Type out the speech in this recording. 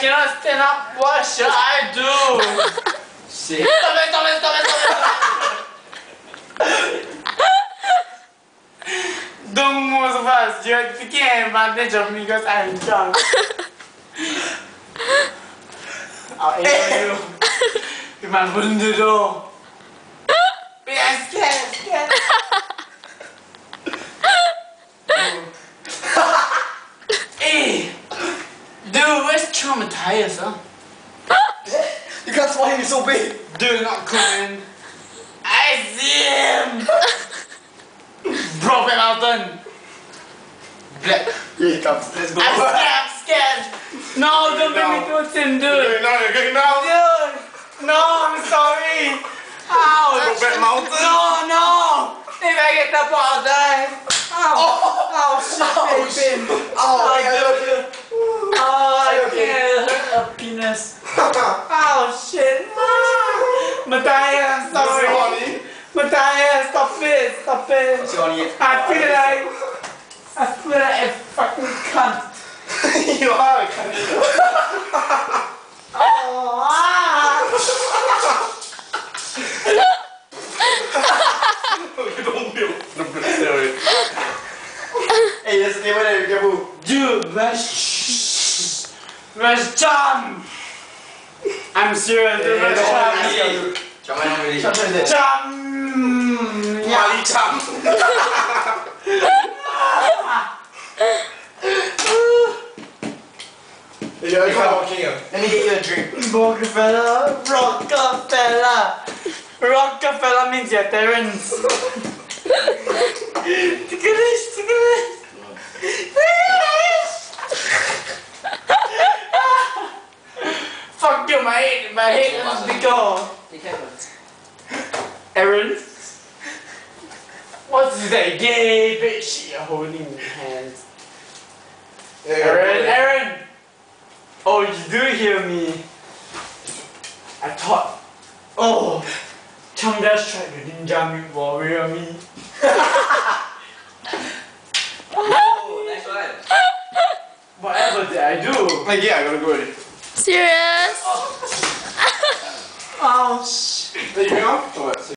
cannot stand up. What should I do? Shit. Stop it, stop it, stop it, stop it. Don't move so fast. You're taking advantage of me because I'm drunk. I'll aim you. With my. Wait, I'm scared, I'm scared. Where's traumatized, huh? You can't swallow him, he's so big. Dude, not coming. I see him. Broken mountain. Black. Here he comes. Let's go. I'm scared. I'm scared. No, don't make me towards him, dude. now, you're going now. Dude, no, I'm sorry. Ouch. Brokeback Mountain. No, no. If I get ball, I'll die. Ow. Oh, shit, baby. Oh, dude. Oh, can't hurt a. Oh, shit. Matthias, I'm sorry. Sorry. Matthias, stop it, stop it. Sorry. I feel like, I feel like a fucking cunt. you are a cunt. Oh, ah. Don't build. Don't build. Sorry. Hey, there's a table there, be careful. Dude, where's, where's John? I'm serious, dude, where's John? Come on, ready. Come on, John! Yeah. Mali Cham. Hey, you're Let me get you a drink. Rockefeller, Rockefeller. Rockefeller means you're Terrence. Ticklish, ticklish. Fuck you, my head, my head is bigger. Aaron? What's that gay bitch you're holding in your hands? Aaron, Aaron! Oh, you do hear me. I thought, oh, Changda's tried to ninja me, warrior me. Oh, nice one. Whatever did I do? Like, yeah, I gotta go already. Serious? Oh, shit. Hey, you